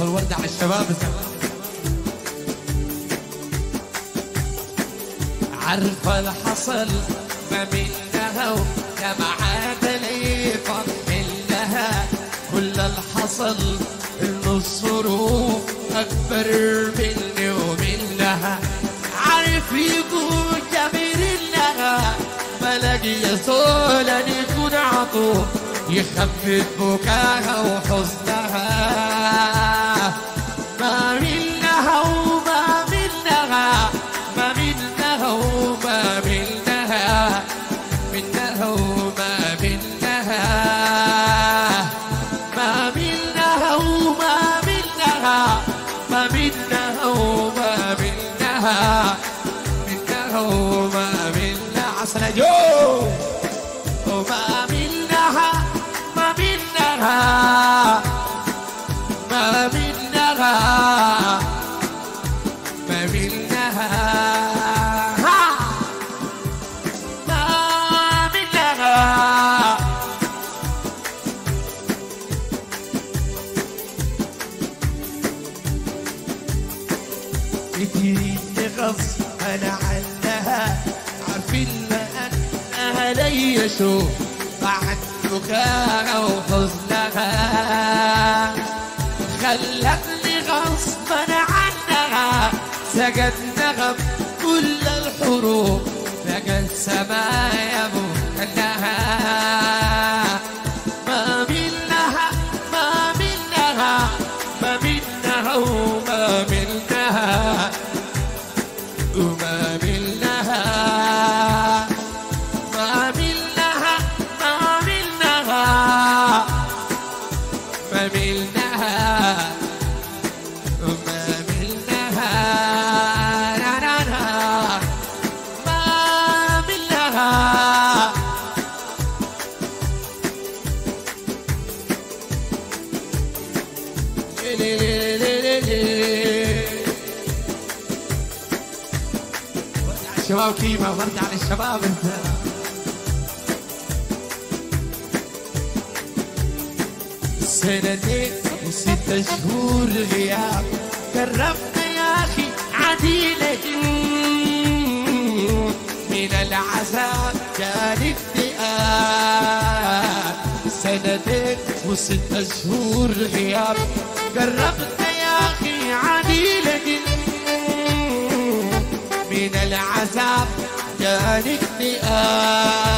اصل ورد على الشباب. عارفة الحصل ما منها ودمعات لي فرح لها كل الحصل الظروف أكبر مني ومنها. عارف يكون جميل لها بلاقي صولا يكون عطوف يخفف بكاها وحزنها. سمايا الشباب انت. سنتين وست شهور غياب. كرمنا يا أخي عديلة من العذاب كان اكتئاب. سنتين وست شهور غياب. قربنا يا أخي عديلة من العذاب مليان اكتئاب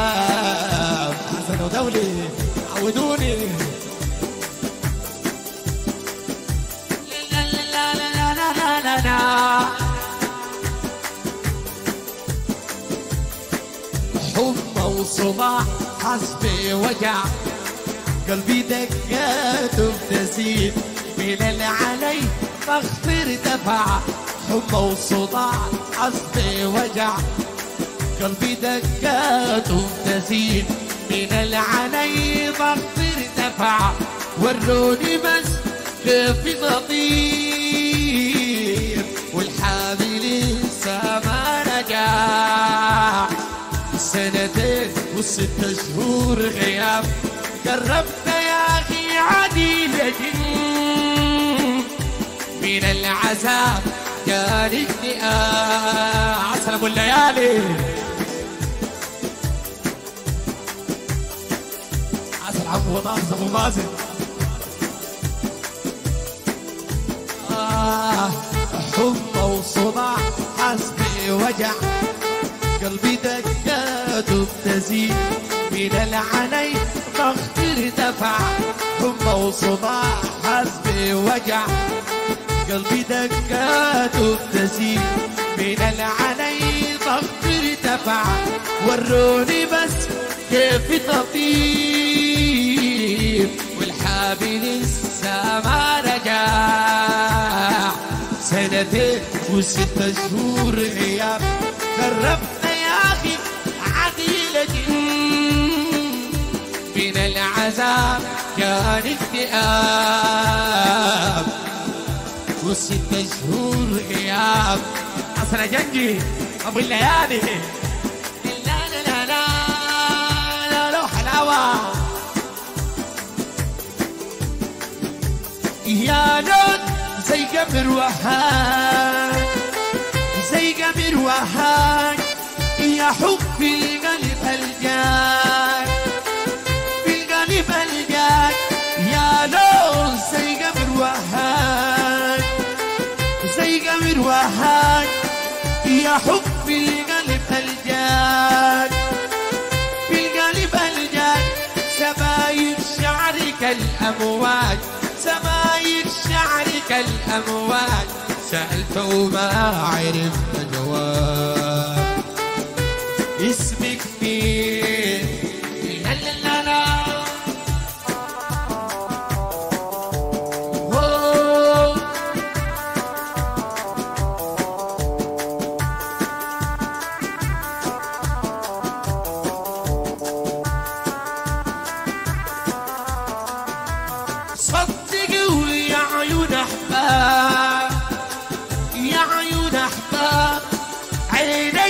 حسن ودولي عودوني. حمى وصباح حسبي وجع. قلبي دقات وبتزيد بلال علي فخطر دفع. حمى وصداع حسبي وجع. قلبي دقات وبتزيد من اللي علي فاغفر دفع وروني بس كيف نطير والحامل ما رجع. سنتين وست شهور غياب. قربت يا أخي عديلة من العذاب كان اكتئاب. عسل ابو الليالي عمو ناصر ابو مازن آه حمى وصداع حسبي وجع قلبي دقات وبتزيد من العلي ضغط ارتفع حمى وصداع حسبي وجع قلبي دقات وبتزيد من العلي ضغط ارتفع وروني بس كيف والحابي لسه ما رجع. سنتين وست شهور غياب. قربنا يا أخي عديلة من العذاب كان اكتئاب. وست شهور غياب. عصر جنجي. أبو الليالي. لا لا لا لا لا لا ديالك زي قمر وهاك زي قمر وهاك يا حبي القلب الجاك في القلب الجاك يا زي قمر وهاك زي قمر وهاك يا حبي القلب الجاك في القلب الجاك سبايل شعرك الأمواج. سماير شعرك الأمواج سألت وما عرفت جواب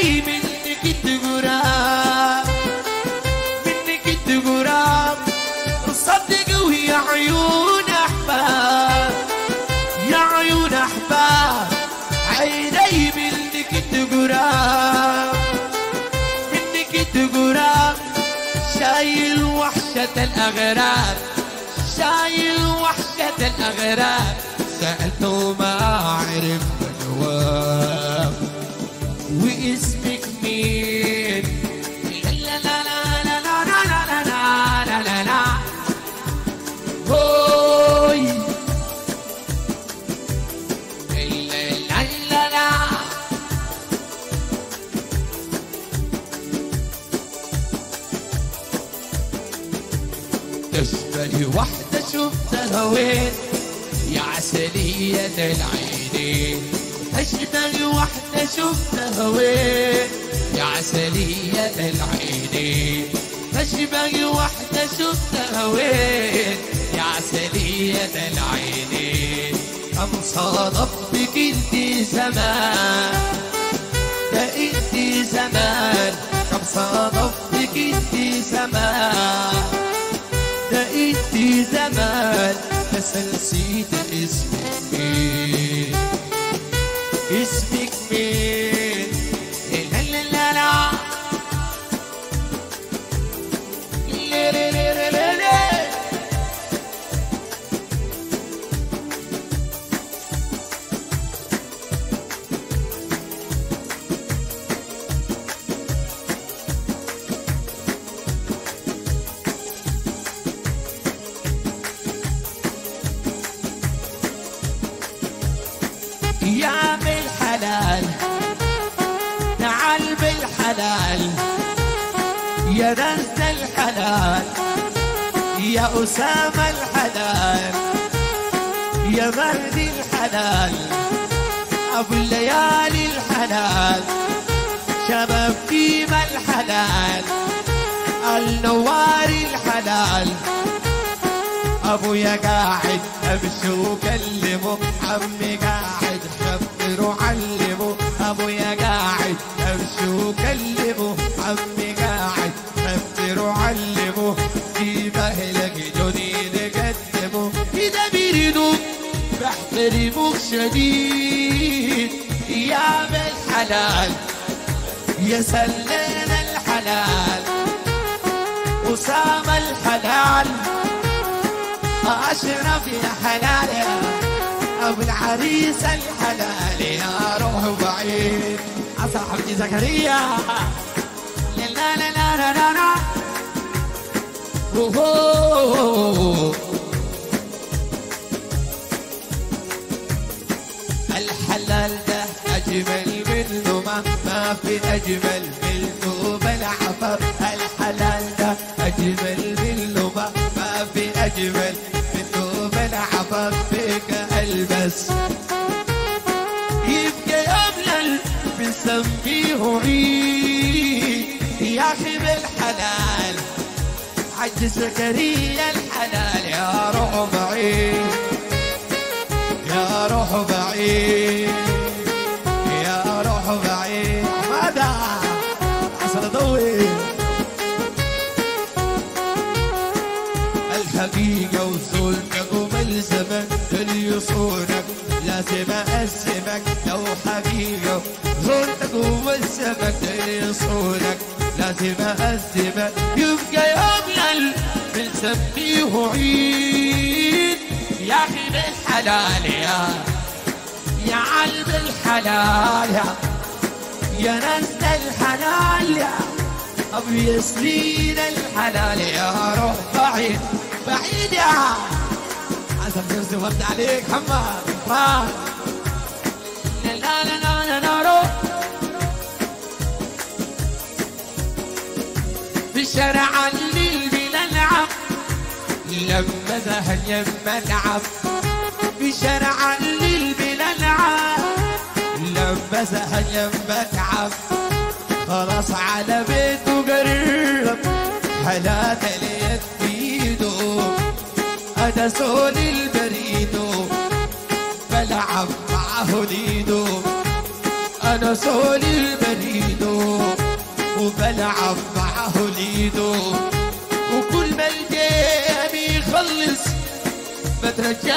جاي صدق ويا عيون احباب يا عيون احباب عيني شايل وحشة الاغراب شايل وحشة الاغراب سألته ما عرف الجواب هويت يا عسلية العينين. أجمل وحدة شفنا هويت يا عسلية العينين. أجمل وحدة شفنا هويت يا عسلية العينين. أمصى ربك انت زمان ده انت زمان. كم صادفتك انت زمان تسلسيت زمان تسلسيت اسمك أسامة الحلال. يا مهدي الحلال. أبو الليالي الحلال. شباب كيما الحلال. النواري الحلال. ابويا قاعد امشي وكلمه عمي قاعد. خبر وعلمه. ابويا قاعد امشي وكلمه عمي قاعد. خبر وعلمه. بيريدوك بحترموك شديد يا بالحلال يا سلينا الحلال. أسامة الحلال أشرف يا حلال يا أبو العريس الحلال يا روح بعيد. أصاحبتي زكريا. لا لا لا لا لا لا. أجمل منه ما ما في أجمل منه بالعفر الحلال ده. أجمل منه ما ما في أجمل منه بالعفر فيك ألبس. يبقى يبلل بنسميه عيد. يا أخي بالحلال حج زكريا الحلال يا روح بعيد. يا روح بعيد. لا لازم أقسمك لو حقيقة. صورتك والسمك يصونك لازم أقسمك يبقى يوم لل بنسميه عيد. يا أخي بالحلال يا يا علم الحلال يا. يا نسل الحلال يا أبي سنين الحلال يا. روح بعيد بعيد يا. جوزي ورد عليك حماد لا لا لا لا روح في الشارع الليل بنلعب لما ذهل يما نعم في الشارع الليل بنلعب لما ذهل يما نعم خلاص على بيته قرب حالات اليد بيده. أنا سول معه أنا سول البريد وبلعب معه ليدو وكل ما الجيم يخلص بترجاه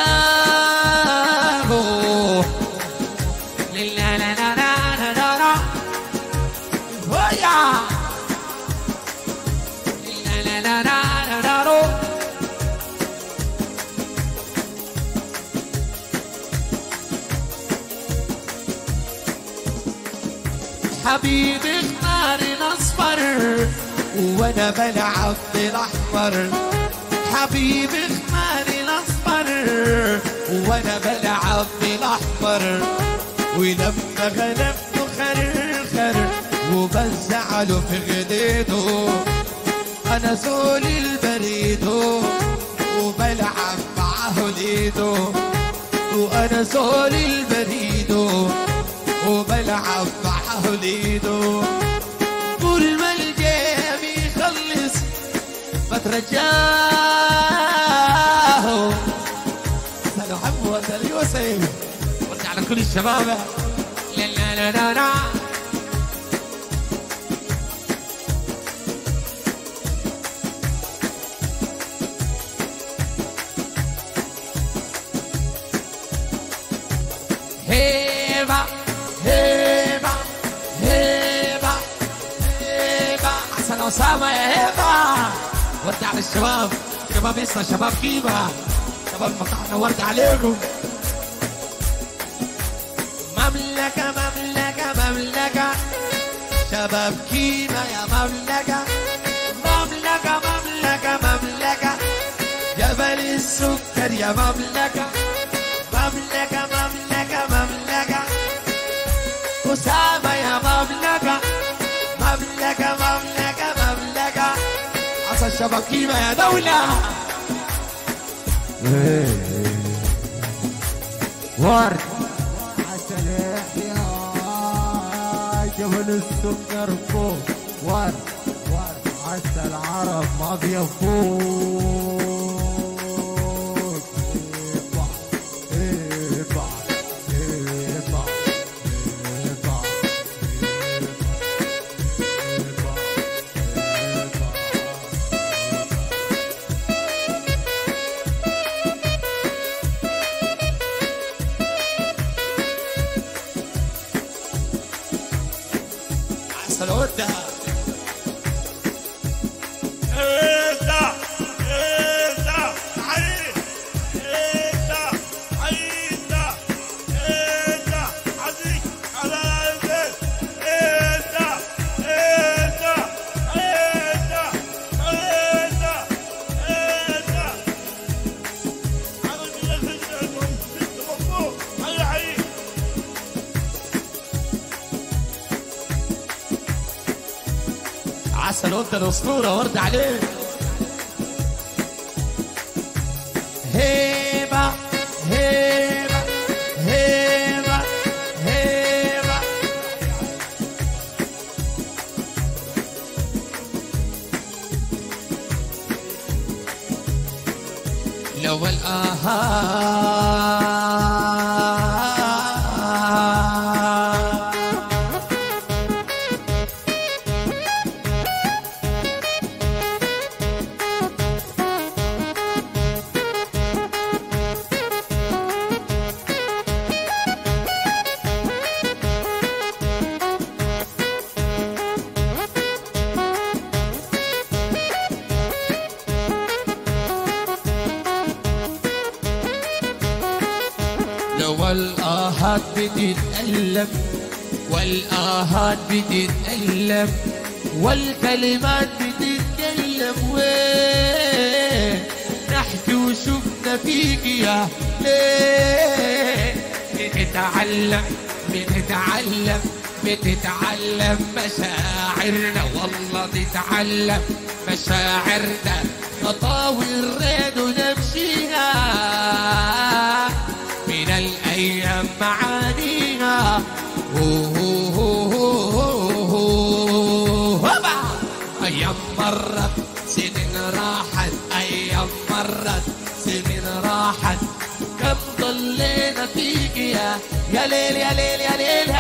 حبيبي اختار الأصفر وأنا بلعب بالأحمر. حبيبي اختار الأصفر وأنا بلعب بالأحمر. ولما غلبته خرخر وبزعله في غديته أنا سولي البريد وبلعب معه ليدو وأنا سولي البريد وبلعب معه ليدو كل ما الجيم يخلص بترجاه سلام حبو وسلام يوسف ورجع على كل الشباب. لا لا لا لا لا. أسامة يا هيبة ورد على الشباب شباب اسمه شباب كيما شباب مقطعنا ورد عليكم. مملكة مملكة مملكة. شباب كيما يا مملكة. مملكة مملكة مملكة. جبل السكر يا مملكة. كيما يا دولة. ورد عسل يحيى جبل السكر فوق. ورد ورد عسل العرب ما بيفوت الأسطورة ورد عليك هيبة هيبة هيبة هيبة. لو بتتعلم بتتعلم بتتعلم مشاعرنا. والله تتعلم مشاعرنا. خطاوي الريد يا ليل يا ليل يا ليل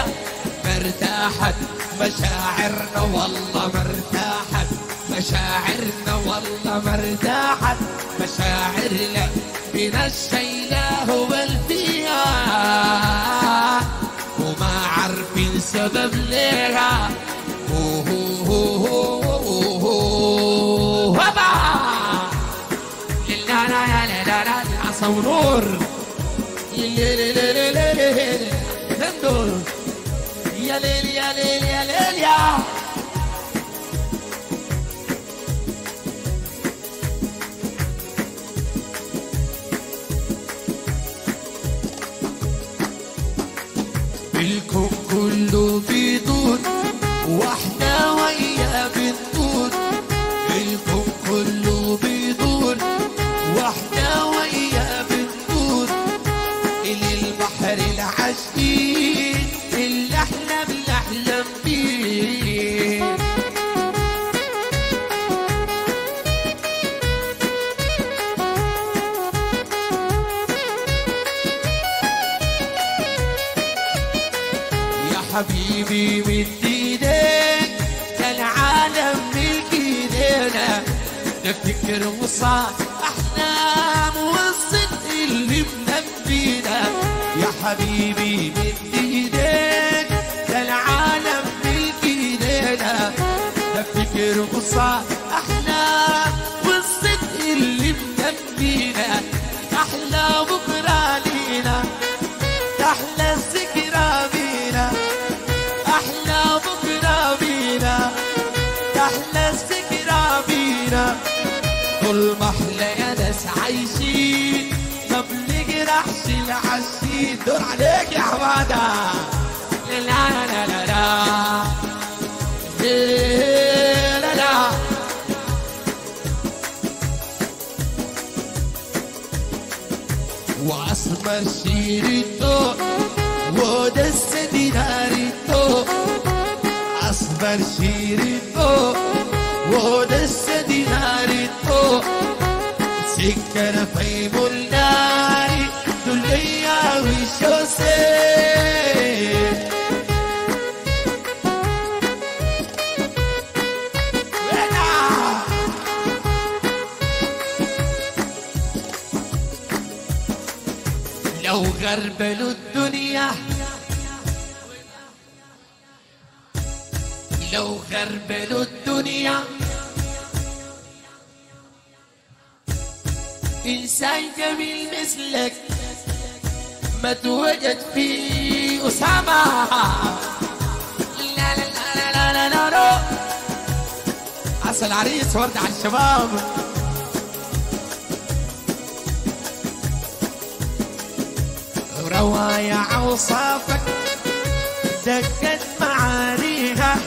مرتاحت مشاعرنا والله مرتاحت. مشاعرنا والله مرتاحت. مشاعرنا بنا الشيلة هو فيها وما عارفين سبب ليها. هوبا لا لا لا لا لا ونور. Hallelujah. دور عليك يا حمادة. لا لا لا لا لا. لو غربلوا الدنيا. إنسان جميل مثلك ما توجد في أسامة. لا لا لا لا لا لا لا عسل عريس ورد على الشباب. روايا أوصافك دقت معانيها.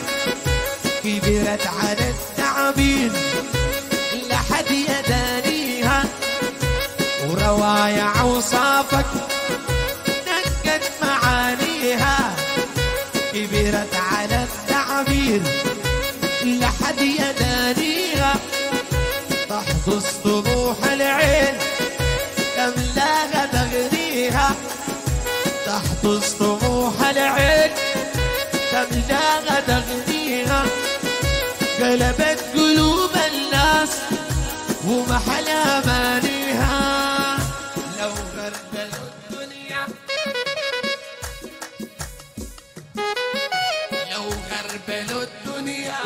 كبرت على التعابين لحد يدانيها. وروايا أوصافك دقت معانيها. كبرت على التعابين لحد يدانيها. تحدث طموح العين. تملاها تغنيها. تحدث طموح العين. تملاها تغنيها. ومحل امانيها لو غربلوا الدنيا. لو غربلوا الدنيا.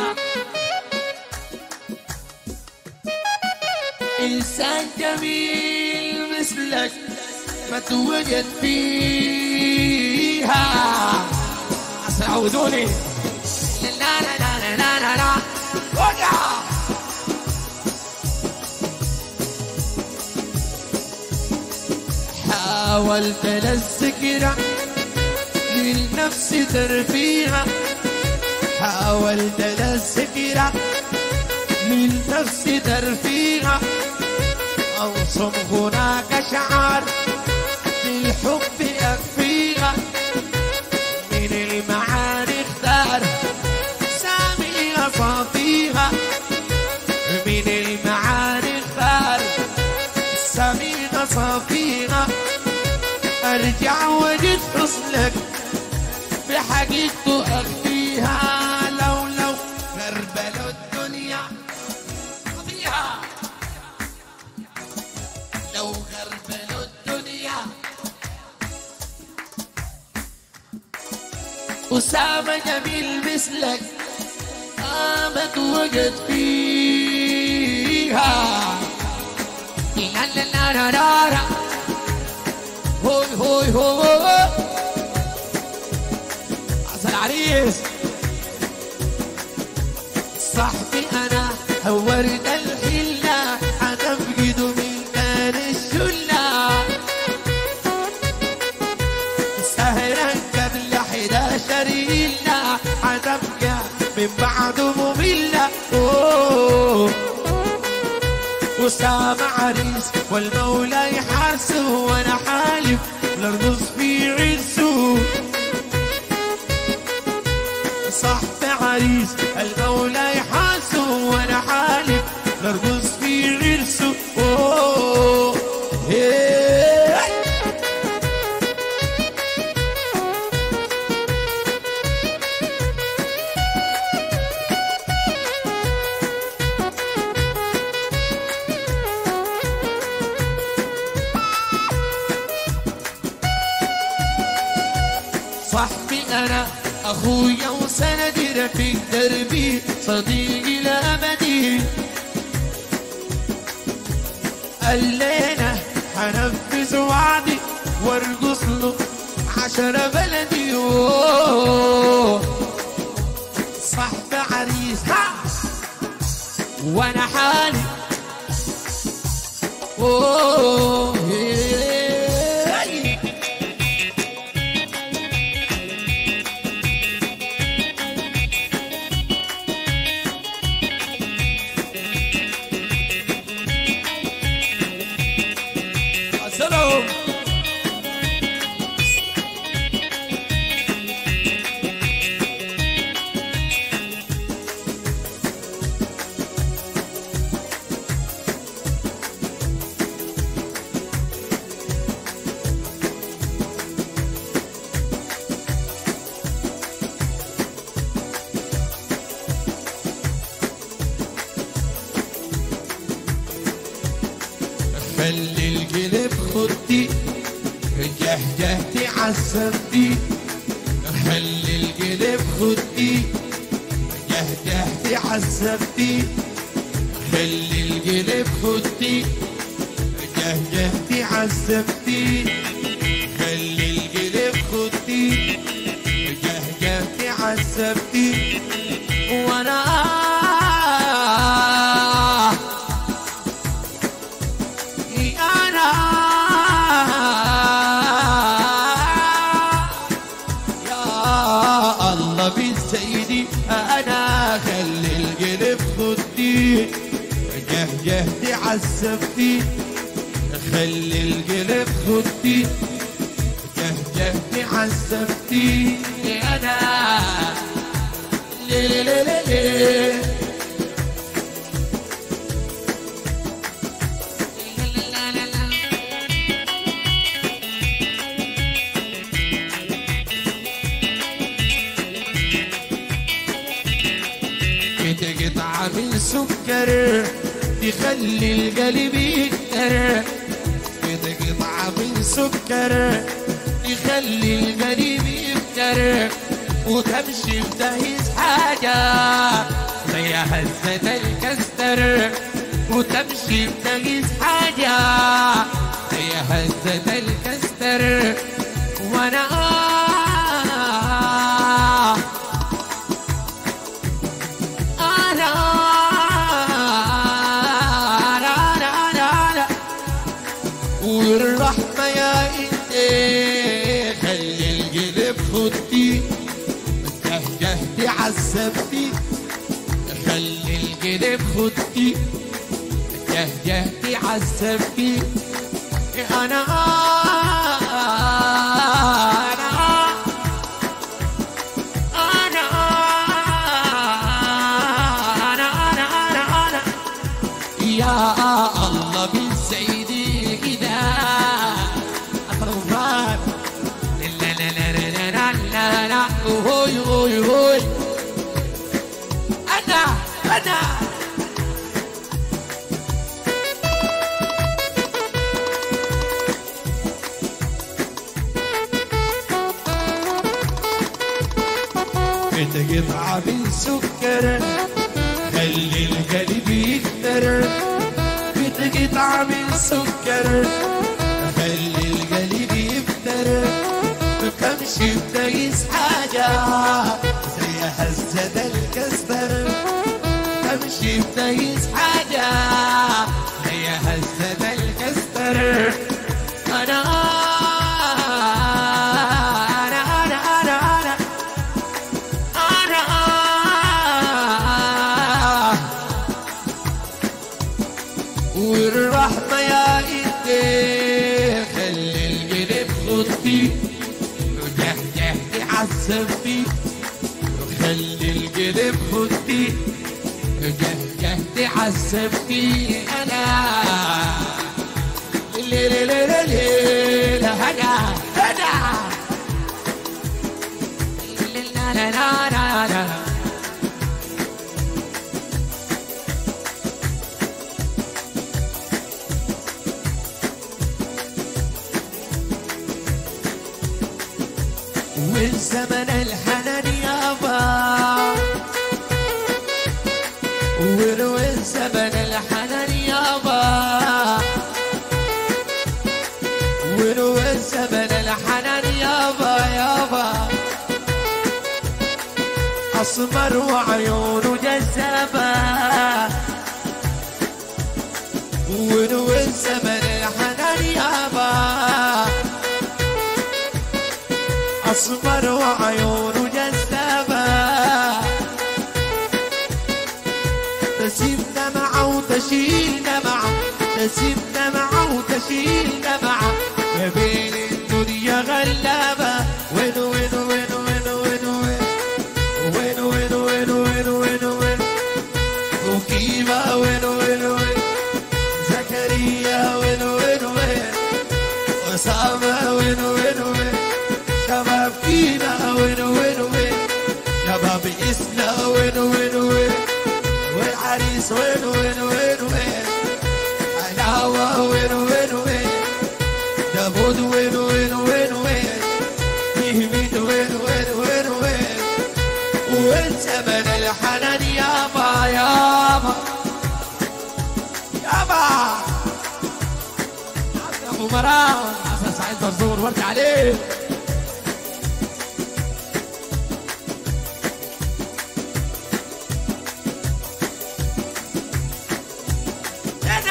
إنسان جميل مثلك ما توجد فيها. سعودوني حاولت للذكرى للنفس ترفيها. حاولت للذكرى للنفس ترفيها. أوصم هناك شعار للحب أكفيها من المعاني اختار سامي صافيها من المعاني اختار سامي صافيها وجد حسنك بحقيقته اخفيها لو لو غربلوا الدنيا فيها. لو غربلوا الدنيا. أسامة جميل مثلك قامت وجد فيها. لا لا لا لا لا. هوي هوي هوي. عسل عريس. صاحبي أنا ورد الحلة هتفقد من كان الشلة. سهرا قبل 11 إلا هتبقى من بعده مملة. أوه. وسامع عريس والمولى يحاسه وأنا حالف لارقص في عرسه صاحب عريس المولى وتمشي بتقيس حاجة. هي هزت تبكي. إيه أنا آه da da da da. اصبر وعيونه جذابة. ونوين زمن الحنان يابا اصبر وعيونه جذابة. تسيب دمعة وتشيل دمعة تسيب دمعة وتشيل صبرت عليه. إيه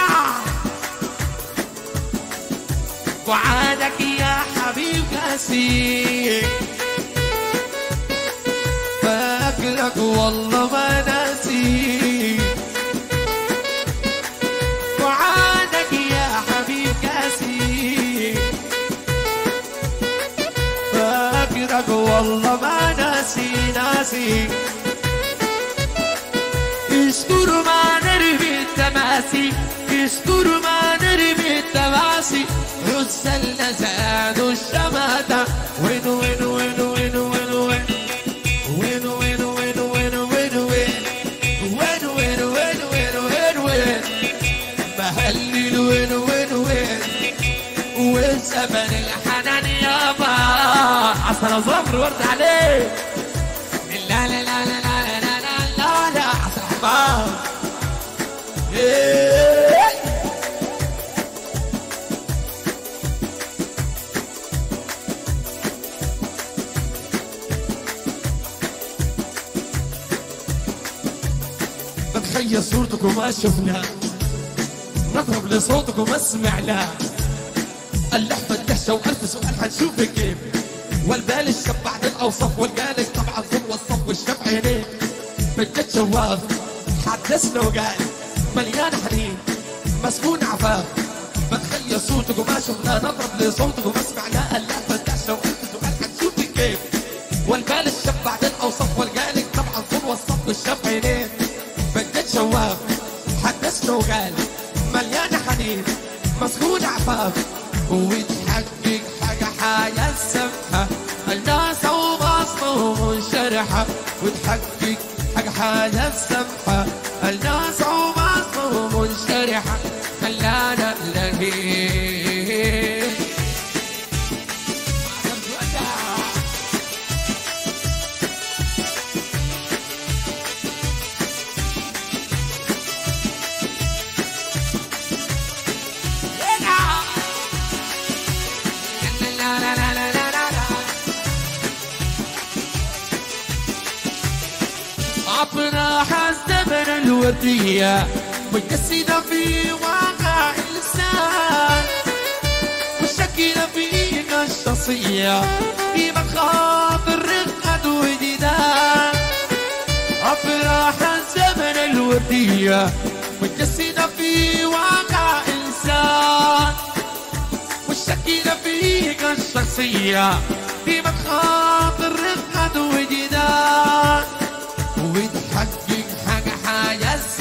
وعادك يا حبيب قاسي فاكلك والله ما أنا والله ما ناسي ناسي. يستر ما نرمي التماسي. يستر ما نرمي التماسي. رسلنا زاد الشماتة ونور أنا صفر ورد عليك. لا لا لا لا لا لا لا لا لا لا لا بتخيل صورتك وما شفنا. نضرب لصوتك وما سمعنا. اللحظة الدهشة وألف سؤال حتشوفك كيف والبال الشب بعد الأوصاف والقالك طبعا ضم والصف والشب عينيك بجد شواف حدثنا وقال مليان حنين مسكون عفاف. بتخيل صوتك وما شفنا نضرب لصوتك وما سمعنا اللحظة الدهشة وألف سؤال حنشوفك كيف. والبال الشب بعد الأوصاف والقالك طبعا ضم والصف والشب عينيك بجد شواف حدثنا وقال مليان حنين مسكون عفاف. راح استبر الوردية متجسدة في واقع الإنسان. مشكلة فينا الشخصية في مخاف الرقة وجدال أفراح الزمن الوردية متجسدة في واقع إنسان مشكلة فينا الشخصية في مخاطر رقة وجدال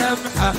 سمحة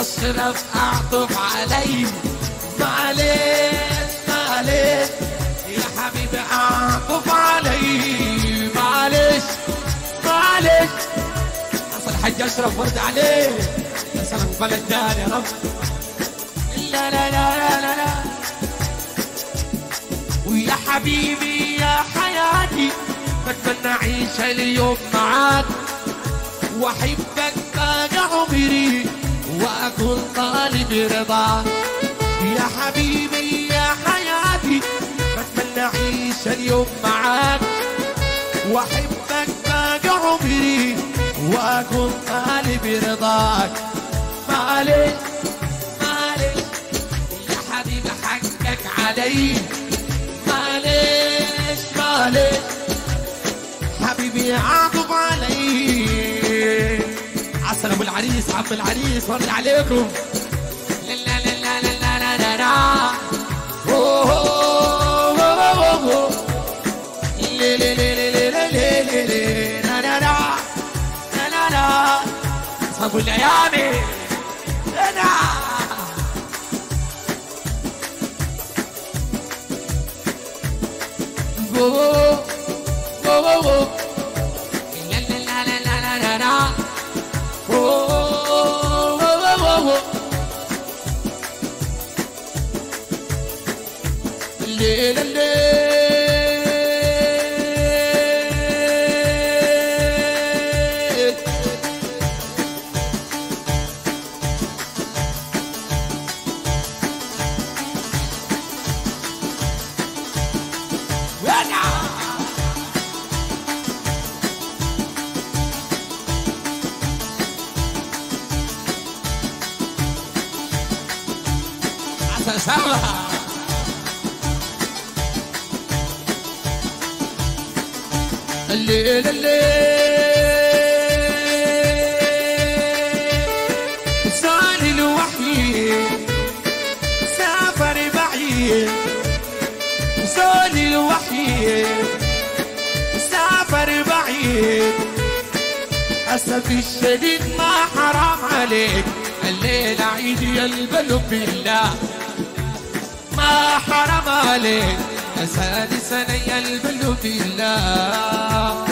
أشرف أعطف علي. معلش معلش يا حبيبي أعطف علي. معلش معلش. أصل حج أشرف ورد عليه. يا سلام بلد دار يا رب. لا لا لا لا لا. ويا حبيبي يا حياتي بتمنى أعيش اليوم معاك. وأحبك باقي عمري. وأكون طالب رضاك يا حبيبي يا حياتي بتمنى أعيش اليوم معاك. وأحبك باقي عمري وأكون طالب رضاك. معلش معلش يا حبيبي حقك علي. معلش معلش حبيبي عاطف علي. أبو العريس عم العريس ورد عليكم. لا لا لا لا لا لا لا أبو الايامي أنا بو بو بو لا لا لا لا لا لا oh lele. الليل الليل. سال الوحيد سافر بعيد. سال الوحيد سافر بعيد. أسف الشديد ما حرام عليك. الليل عيد يلبل بالله. ما حرم عليك. أساد سنة يلبل بالله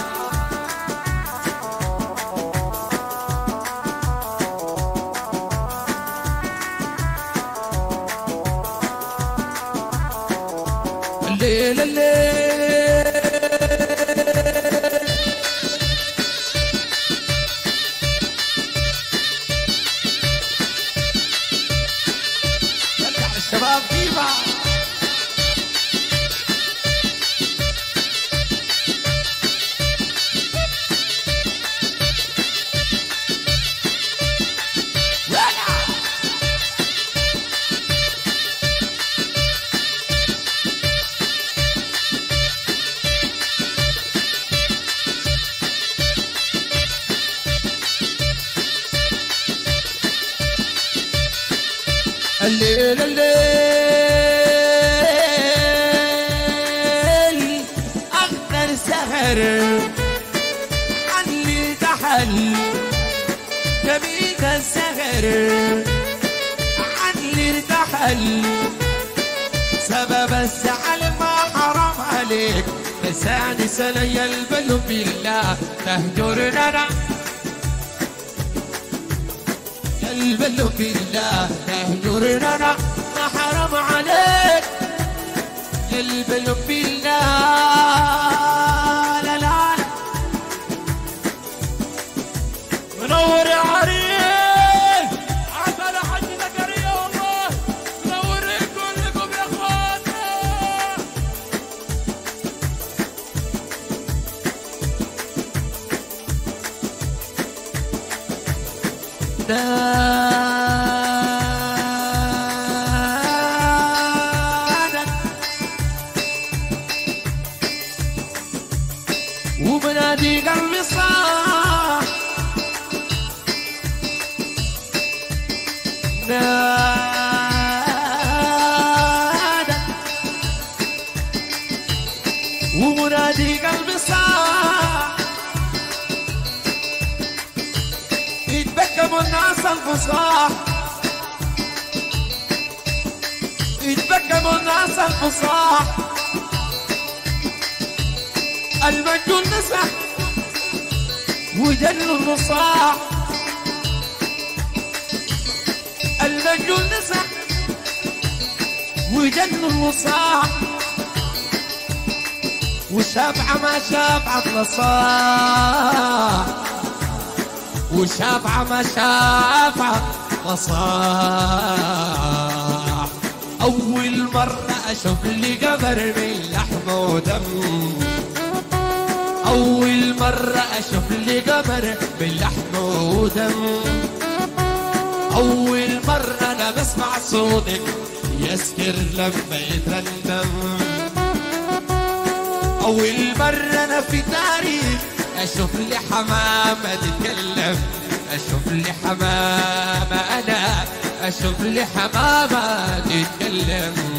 نصاح وشافعة ما شافعة نصاح أول مرة أشوف لي قبر من لحم ودم. أول مرة أشوف لي قبر من لحم ودم. أول مرة أنا بسمع صوتك يسكر لما يترنم أول مرة أنا في تاريخ أشوف لي حمامة تتكلم. أشوف لي حمامة أنا. أشوف لي حمامة تتكلم.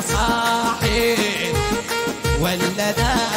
صاحي ولا ده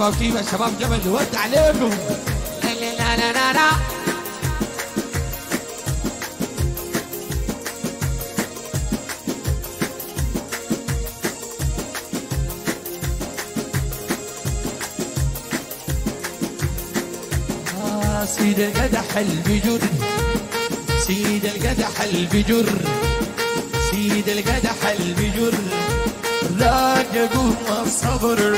شباب كيف شباب جبل ود عليكم. آه، لا لا لا لا لا سيد القدح البجر سيد القدح البجر سيد القدح البجر لا تقوم الصبر.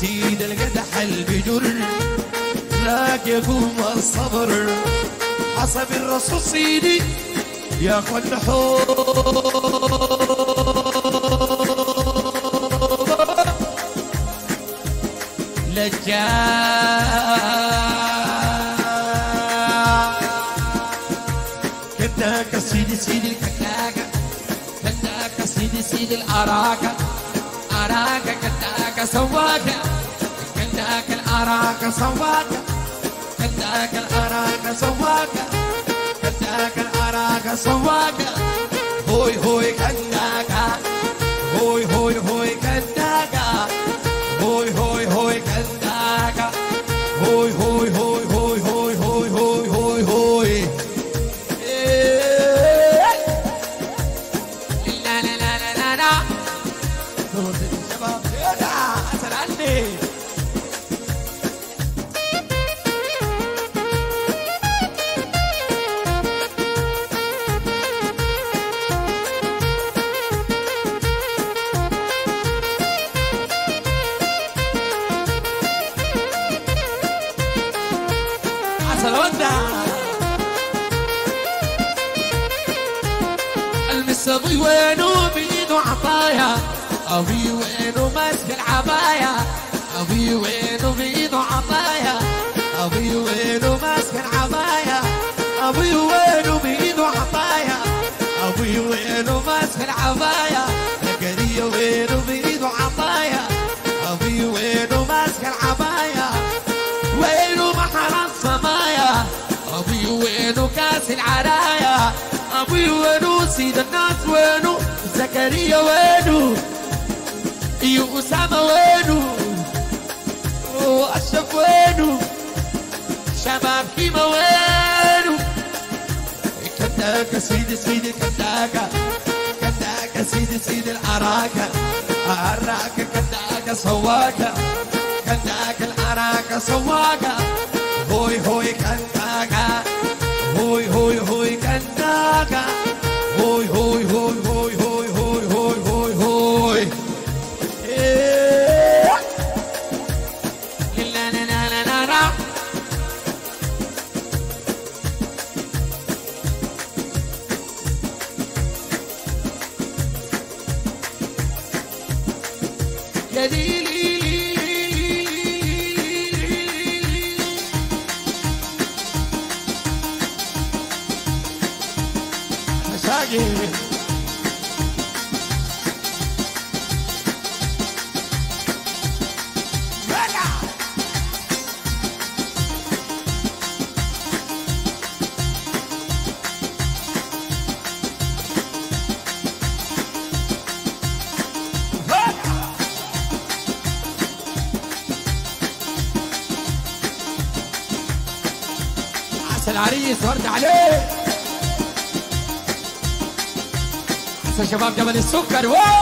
سيد القدح البجر لك يقوم الصبر. حسب الرسول سيدي يا اخو لجا لجاء. كداك سيدي سيدي الككاكة كداك سيدي سيدي الأراكة أراكة كداك الأراك سواك كذاك الأراك سواك كذاك الأراك سواك كذاك الأراك سواك. هوي هوي كذاك هوي هوي هوي كذاك هوي هوي العرايا. أبي وينه سيد الناس وينه زكريا وينه يا أسامة وينه وأشرف وينه شباب كيما وينه كداك سيدي سيدي كداك كداك سيدي سيدي العراكة عراكة كداك سواكة كداك العراكة سواكة هوي هوي كداك هوي هوي ga ga. Hôi hôi hôi hôi. azúcar. ¡Oh!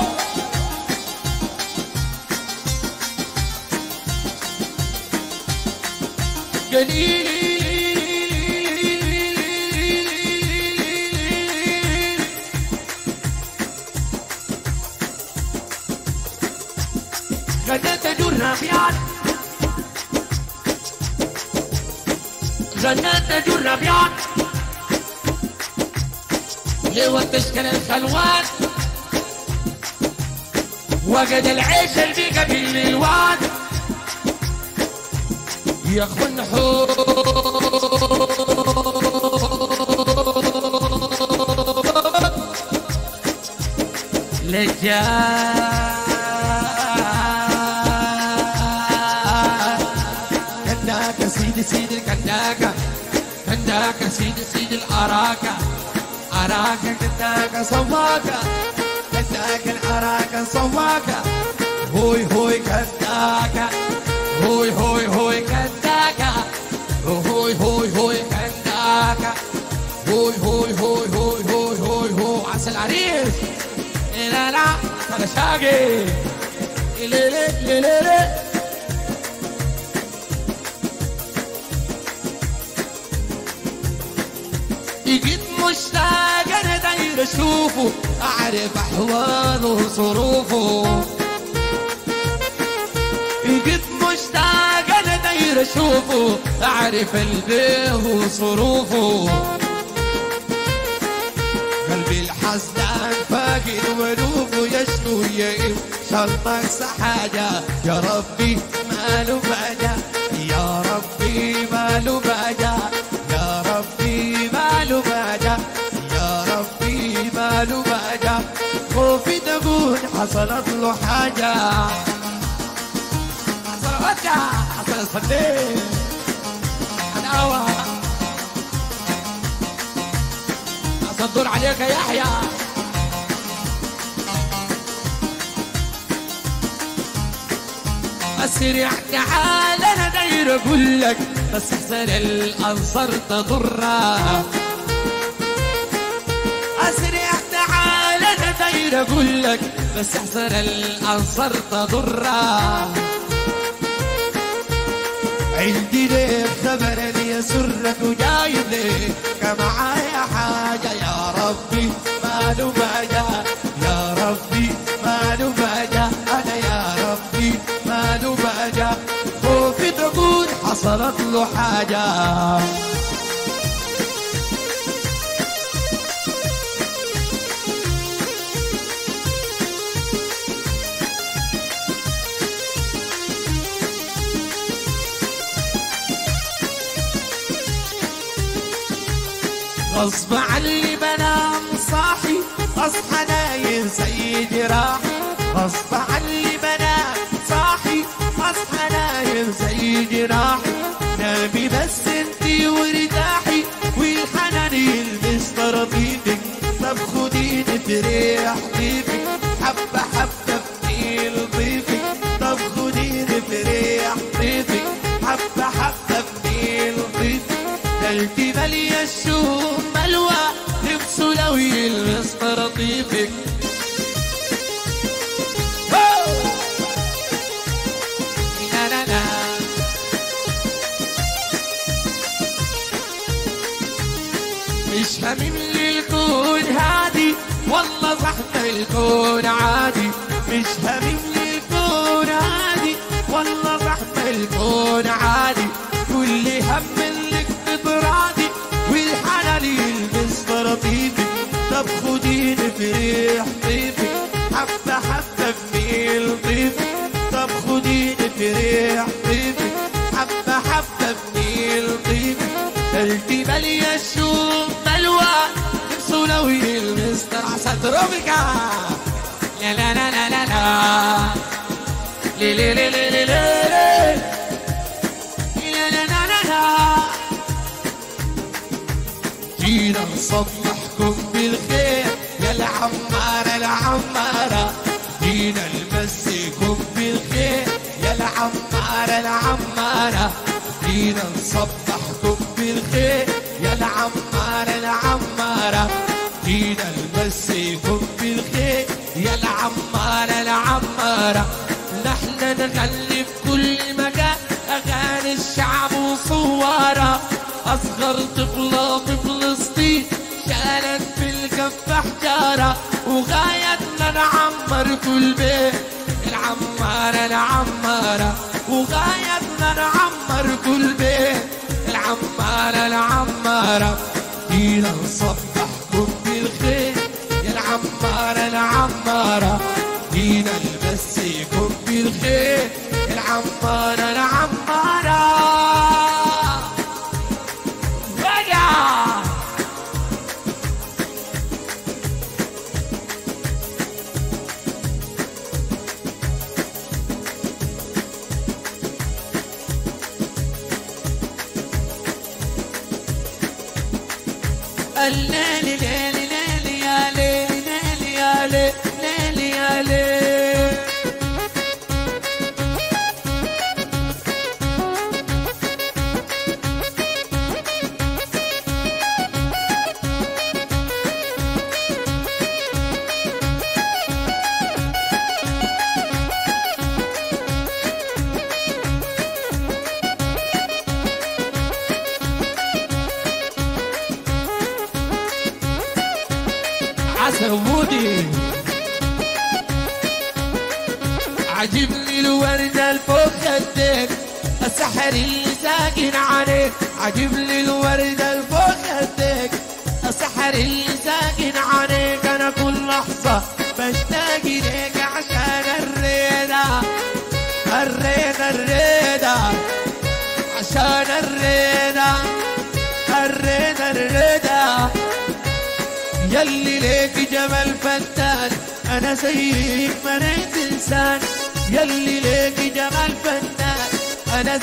كنداك سيدي سيدي الكنداكة كنداك سيدي سيدي الأراكة أراكة كنداك سواكة كنداك الأراكة سواكة هوي هوي كنداكة هوي هوي هوي كنداكة هوي هوي هوي كنداكة هوي هوي هوي هوي هوي هوي هوي عسل عريس لا لا أنا شاقي لي لي أشوفه أعرف أحواله وظروفه. جيت مشتاق أنا داير أشوفه أعرف البيه وظروفه. قلبي الحزنان فاقد ولوفه يشكو يئم. شلطك حاجة يا ربي ماله بجا يا ربي ماله بجا حصلت له حاجة. حصلت له حصلت صديق عداوة الدور عليك يا يحيى. اسرع تعال أنا داير أقول لك بس أحسن الأنصار تضره اسرع تعال داير أقول لك بس احسن الأنصار تضره عندي ليك خبر يسرك وجايب ليك كمعايا حاجة يا ربي ماله بجا يا ربي ماله بجا أنا يا ربي ماله بجا خوفي تكون حصلت له حاجة. غصب عني بنام صاحي اصحى نايم زي جراحي غصب عني بنام صاحي اصحى نايم زي جراحي نامي بس انتي وارتاحي والحنان يلمس طراطيفك طب خديني في ريح طيفك حبة حبة في لطيفك طب خديني انتي مالية الشوق ملوى نفسه لو يلمس طراطيفك مش هميم للكون هادي والله زحمة الكون عادي. مش هميم للكون هادي والله زحمة الكون عادي. كل هم طب خديني في ريح طيفك حبة حبة في لطيفك طب خديني في ريح طيفك حبة حبة في لطيفك قلبي مالية الشوق بلوى. نفسه لو يلمس طرح تروبيكا لا لا لا لا لا لا. لي لي لي لي لا العمارة. العمارة جينا نصبحكم بالخير يا العمارة العمارة. جينا نمسيكم بالخير يا العمارة العمارة. نحن نغني في كل مكان أغاني الشعب وصوارة أصغر طفلة في فلسطين شالت في الكف حجارة. وغايتنا نعمر كل بيت العمارة العمارة. وغايتنا نعمر كل بيت. العمارة العمارة. جينا نصبحكم بالخير يا العمارة العمارة. جينا نمسيكم بالخير العمارة العمارة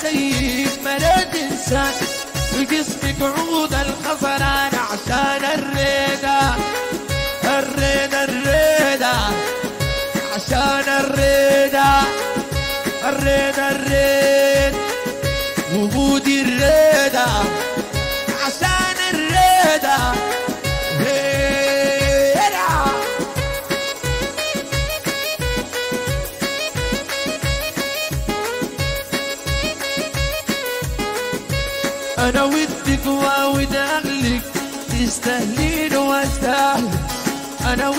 زيك مريت انسان جسمك عود الخزران أنا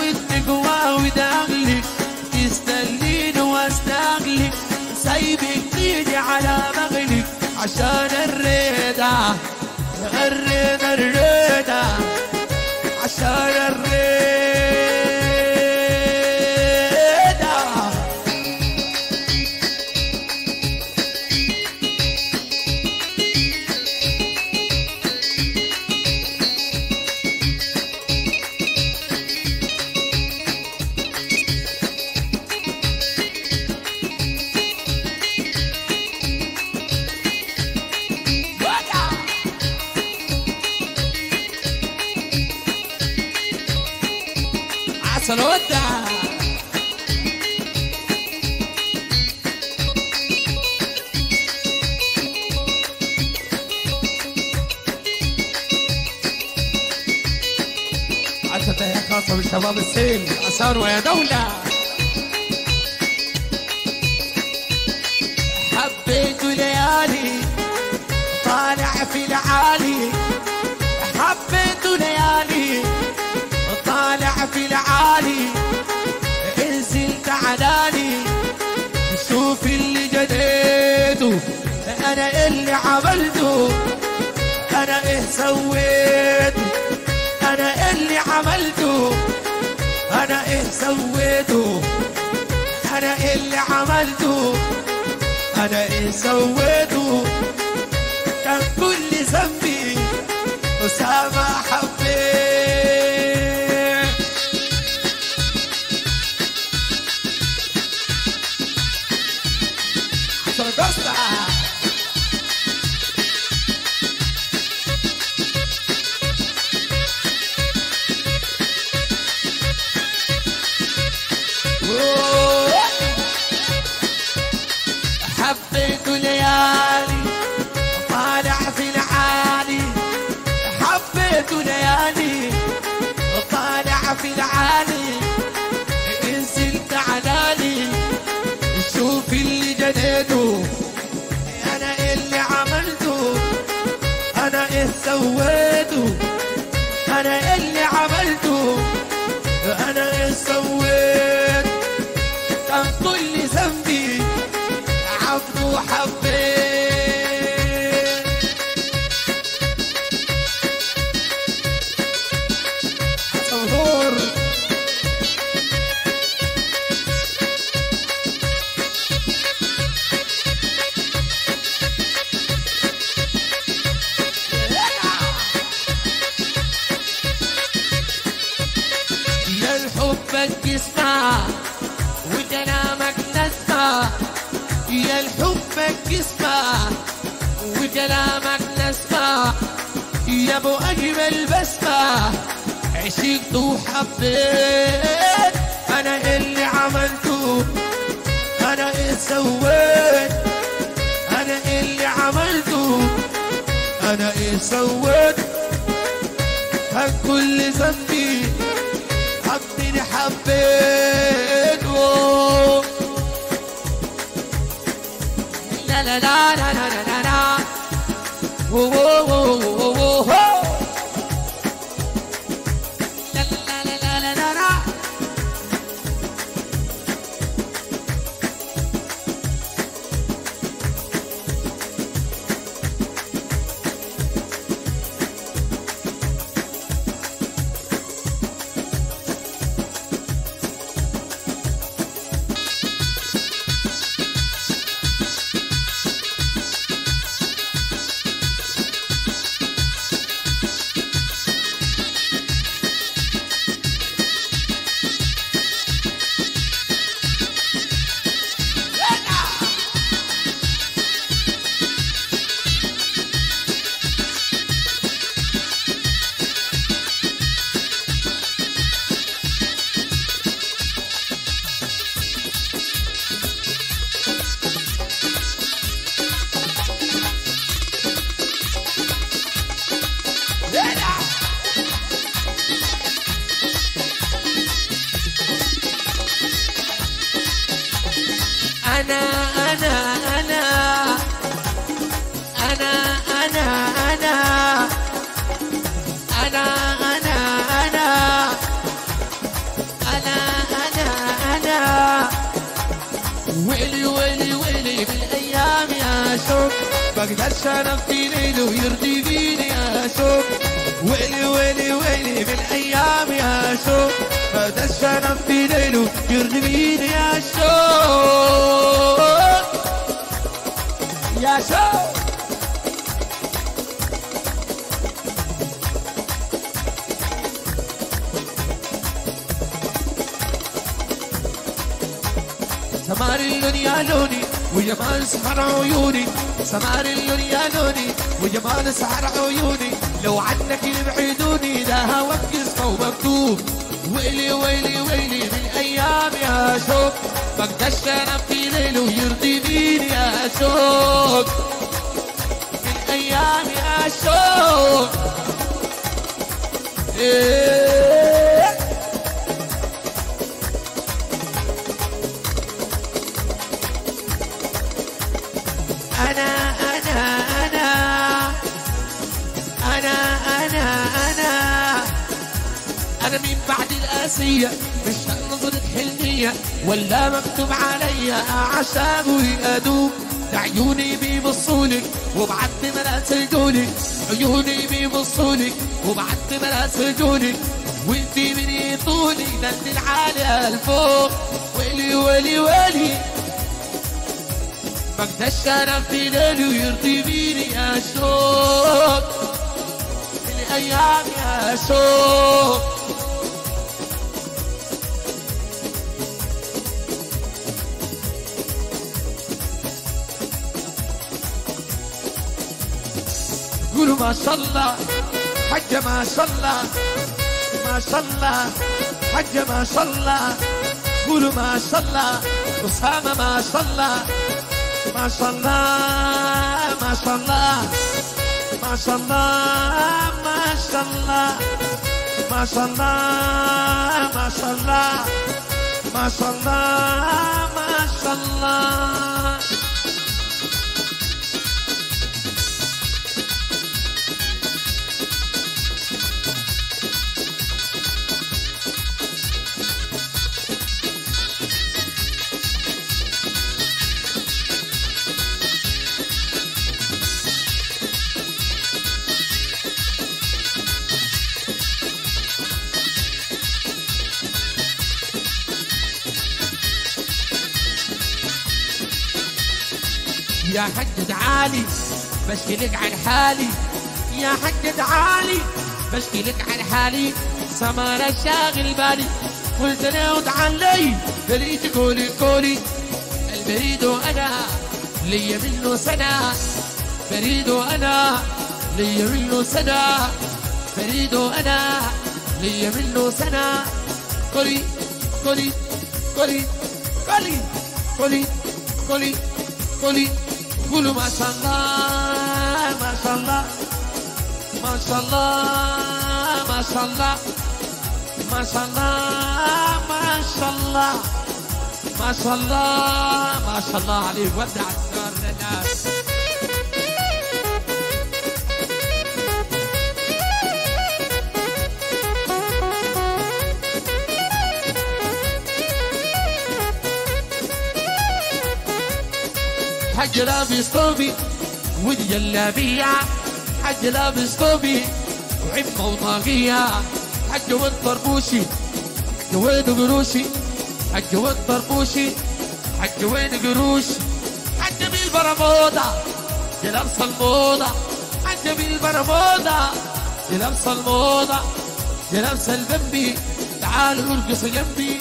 واود أغلق. تستاهلين واستاهلك سايبك تيجي على مغلق. عشان الريدة الريدة الريدة عشان الريدة حبيته كان كل ذنبي أسامة حبيته وليالي طالع في العالي بقدرش انفي ليله ويرضي فيني يا شوق ويلي ويلي ويلي من أيام يا شوق بقدرش انفي ليله ويرضي فيني يا شوق يا شوق سمار الدنيا لوني وجمال سحر عيوني. سمار اللوريانوني وجمال سحر عيوني. لو عنك يبعدوني لا هواك أو مكتوب. ويلي ويلي ويلي من أيام يا شوق بقدرش أنام في ليل ويرضي مين يا شوق من أيام يا شوق إيه. الآسية مش نظرة حلمية ولا مكتوب عليا أعشاب وأدوب ده عيوني بيبصولك وبعد ما لا تسجولك عيوني بيبصولك وبعد ما لا تسجولك وانتي من طولك ده انت العالية الفوق. ويلي ويلي ويلي. مقدرش انام في ليلي ويرضي بيني يا شوق. الأيام يا شوق. ما شاء الله حجة ما شاء الله ما شاء الله حجة ما شاء الله قولوا ما شاء الله أسامة ما شاء الله ما شاء الله ما شاء الله ما شاء الله ما شاء الله ما شاء الله ما شاء الله ما شاء الله ما شاء يا حج تعالي بشكي لك عن حالي. يا حج تعالي بشكي لك عن حالي. سمارة شاغل بالي قلت له تعالي. بريد قولي قولي البريد أنا لي منه سنة بريد أنا لي منه سنة بريد أنا لي منه سنة قولي قولي قولي قولي قولي قولي قولي قولوا ما شاء الله ما شاء الله ما شاء الله ما شاء الله ما شاء الله ما شاء الله ما شاء الله ما شاء الله عليك ودع السار للناس. حج لابس ثوبي والجلابية حج لابس ثوبي وعمة وطاقية حج والطربوشي. حج وين قروشي حج والطربوشي. حج وين قروش حج بالبرمودا. لابس الموضة حج بالبرمودا. لابس الموضة لابس البمبي تعالوا ارقص جنبي.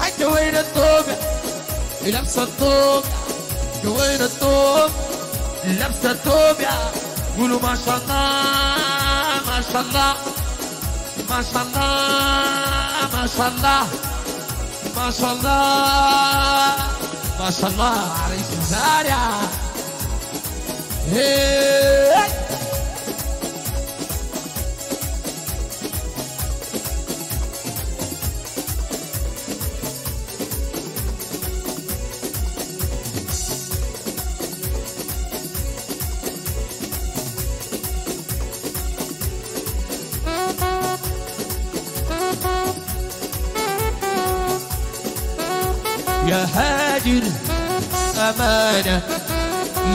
حج وين الثوب لابس الثوب وين الثوب لابسه الثوب يا قولوا ما شاء الله ما شاء الله ما شاء الله ما شاء الله ما شاء الله ما شاء الله عليك الزارع هي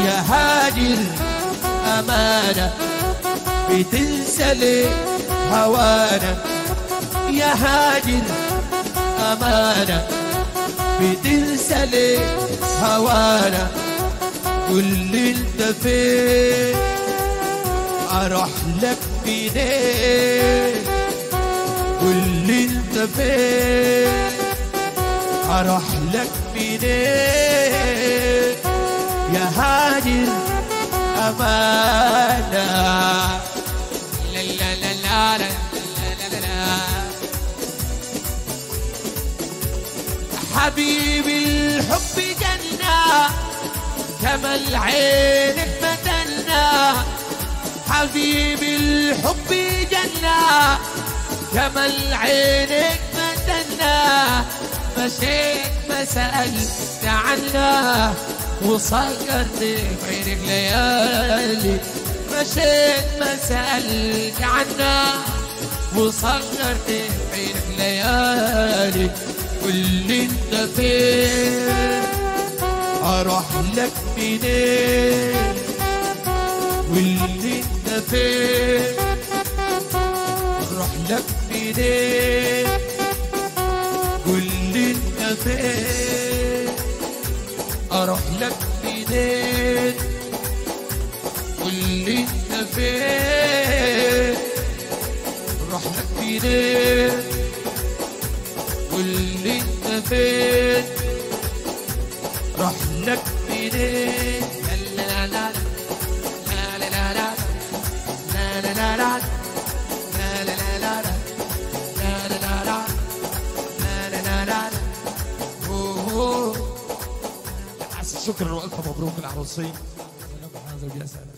يا هاجر أمانة بتنسى ليه هوانا يا هاجر أمانة بتنسى ليه هوانا لي انت فين؟ أروح لك منين لي انت فين؟ أروح لك منين هاجر. أمانا لا لا لا لا لا حبيبي الحب جنة كما العين فتنا حبيبي الحب جنة كما العين فتنا مشيت ما سألت عنه. وصغرت بعينك ليالي. مشيت ما سألت عنها وصغرت بعينك ليالي. قل انت فين؟ أروح لك منين؟ واللي انت فين؟ أروح لك منين؟ قل لي انت فين؟ أروح لك منين قل لي انت فين أروح لك منين قل لي انت فين راح لك منين شكرا وألف مبروك العروسين هذا بيسأل